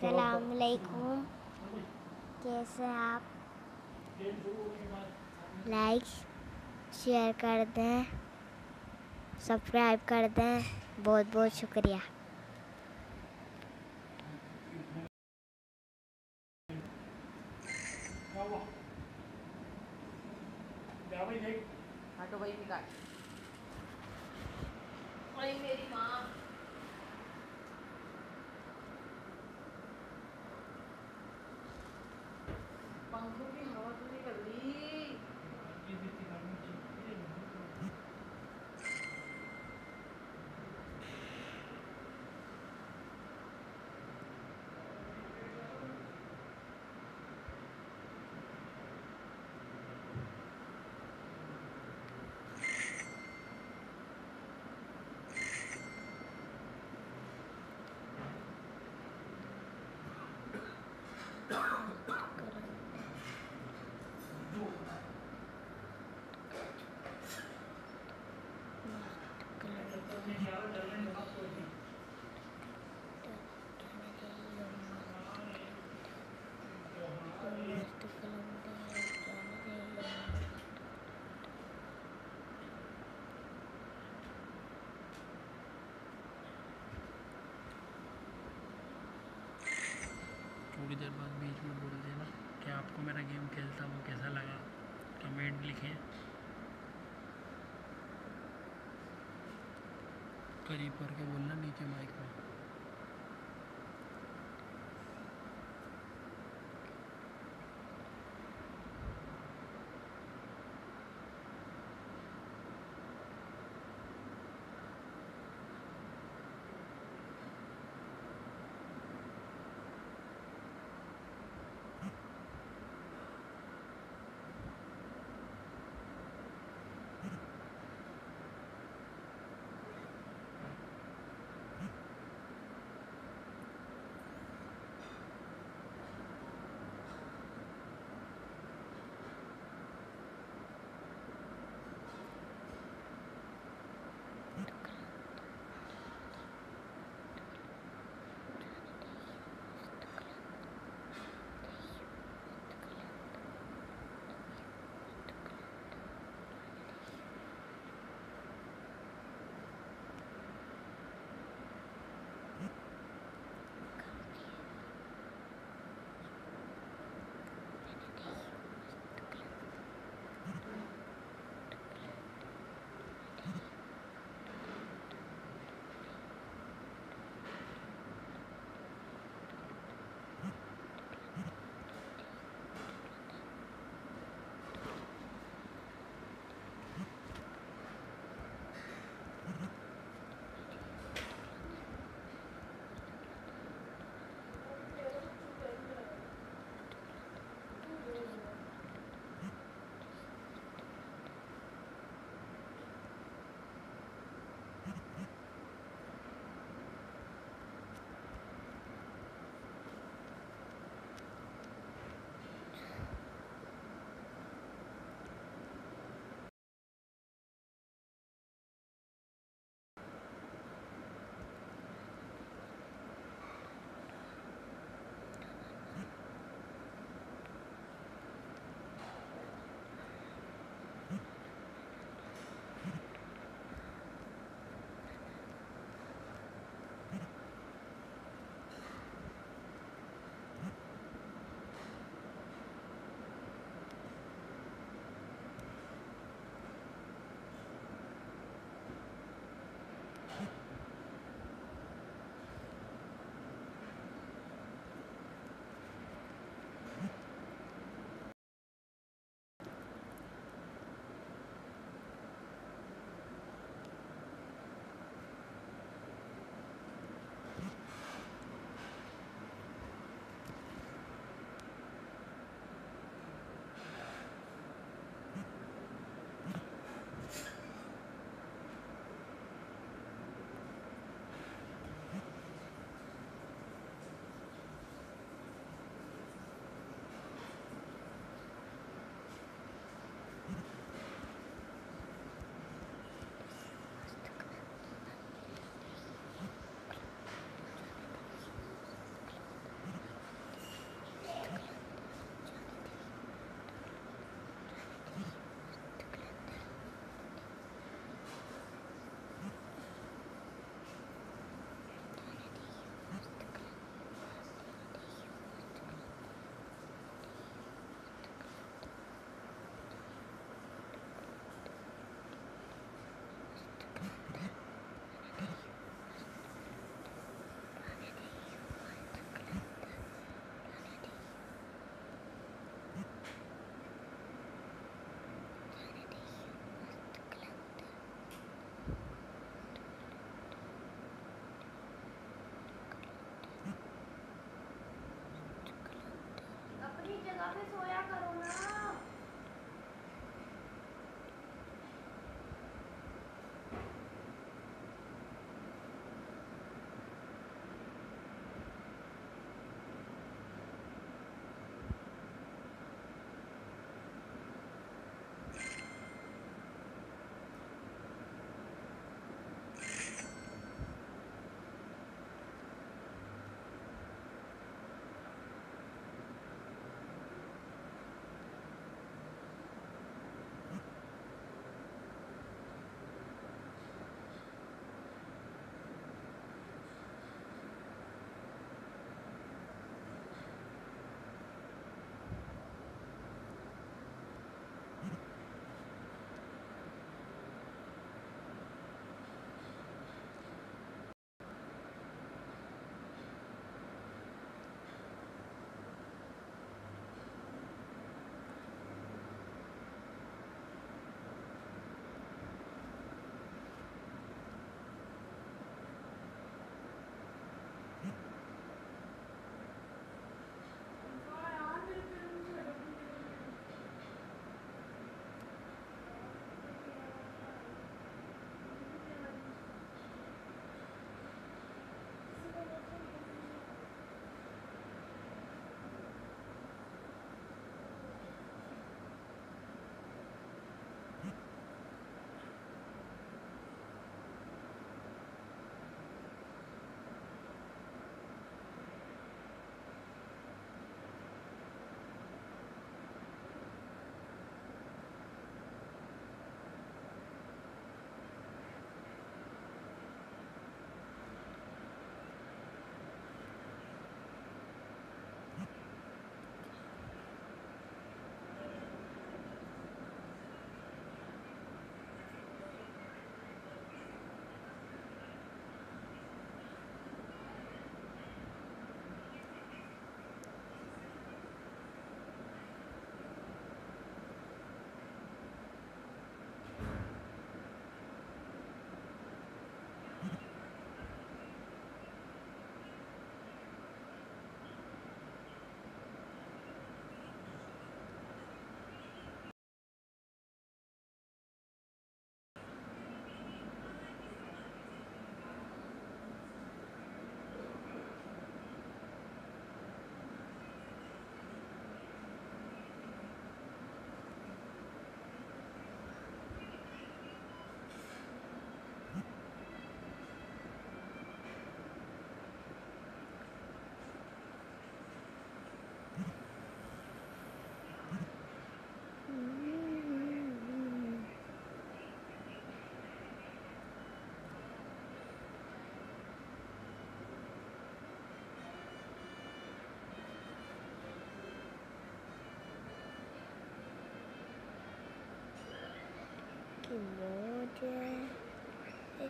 सलाम अलैकुम कैसे आप? लाइक शेयर कर दें. सब्सक्राइब कर दें. बहुत बहुत शुक्रिया हटो भाई निकाल। भाई मेरी माँ। 아, थोड़ी देर बाद बीच में बोल देना कि आपको मेरा गेम खेलता वो कैसा लगा? कमेंट लिखें। करीब करके बोलना नीचे माइक में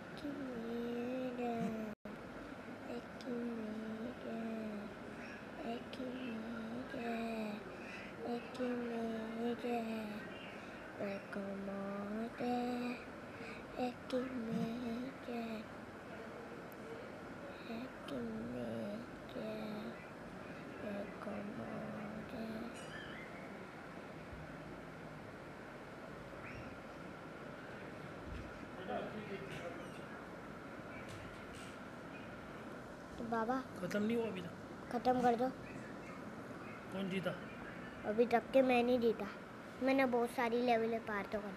तो बाबा। ख़त्म नहीं हुआ अभी तक? ख़त्म कर दो। कौन जीता? अभी तक के मैं नहीं जीता। मैंने बहुत सारी लेवल पार तो कर।